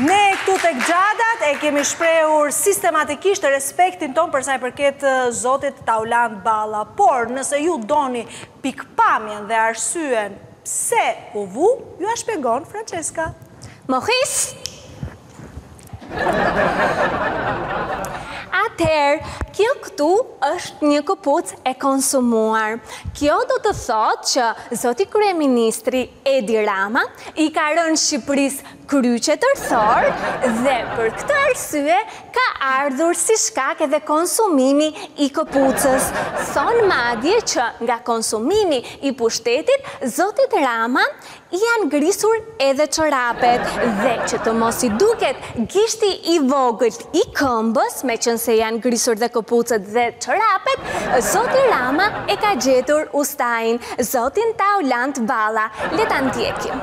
Ne këtu te Xhadat e kemi shprehur sistematikisht respektin tonë për sa i përket zotit Taulant Balla, por nëse ju doni pikëpamjen dhe arsyen pse u vu, jua shpjegon Françeska. Mos ikë! Atëherë, kjo këtu është një këpucë e konsumuar. Kjo do të thotë që zoti kryeministri Edi Rama i ka rënë Shqipërisë kryq e tërthor dhe për këtë arsye ka ardhur si shkak edhe konsumimi i këpucës. Thonë madje që nga konsumimi i pushtetit zotit Rama i janë grisur edhe çorapet dhe që të mos i duket gishti i vogël i këmbës, meqënëse janë grisur dhe këpucët dhe çorapet, zoti Rama e ka gjetur ustain, zotin Taulant Balla. Le ta ndjekim.